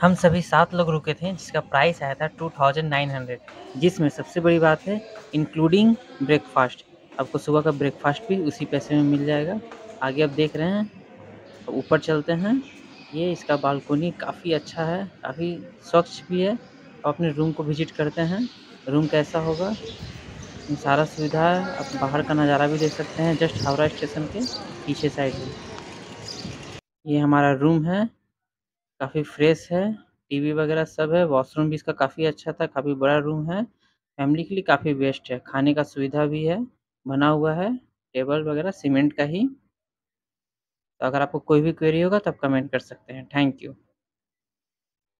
हम सभी सात लोग रुके थे, जिसका प्राइस आया था टू थाउज़ेंड नाइन हंड्रेड जिसमें सबसे बड़ी बात है इंक्लूडिंग ब्रेकफास्ट आपको सुबह का ब्रेकफास्ट भी उसी पैसे में मिल जाएगा। आगे आप देख रहे हैं, ऊपर चलते हैं। ये इसका बालकोनी काफ़ी अच्छा है, काफ़ी स्वच्छ भी है। और अपने रूम को विज़िट करते हैं। रूम कैसा होगा? सारा सुविधा है। आप बाहर का नज़ारा भी देख सकते हैं जस्ट हावड़ा स्टेशन के पीछे साइड में। ये हमारा रूम है। काफ़ी फ्रेश है। टीवी वगैरह सब है। वॉशरूम भी इसका काफ़ी अच्छा था, काफ़ी बड़ा रूम है। फैमिली के लिए काफ़ी बेस्ट है। खाने का सुविधा भी है, बना हुआ है। टेबल वगैरह, सीमेंट का ही। तो अगर आपको कोई भी क्वेरी होगा तो आप कमेंट कर सकते हैं। Thank you.